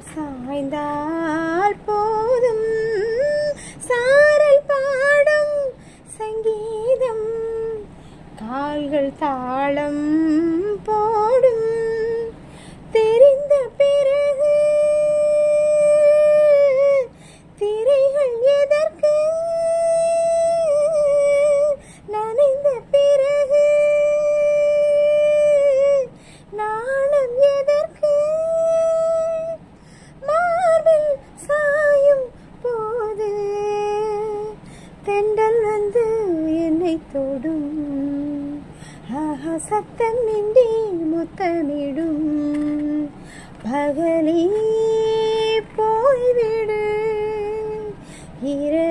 சாய்ந்தால் போதும். சாரல் பாடும் சங்கீதம். கால்கள் தாளம். தெண்டல் வந்து என்னை தொடும். சத்தம் மிண்டி முத்தமிடும். பகலே போய்விடு. இரு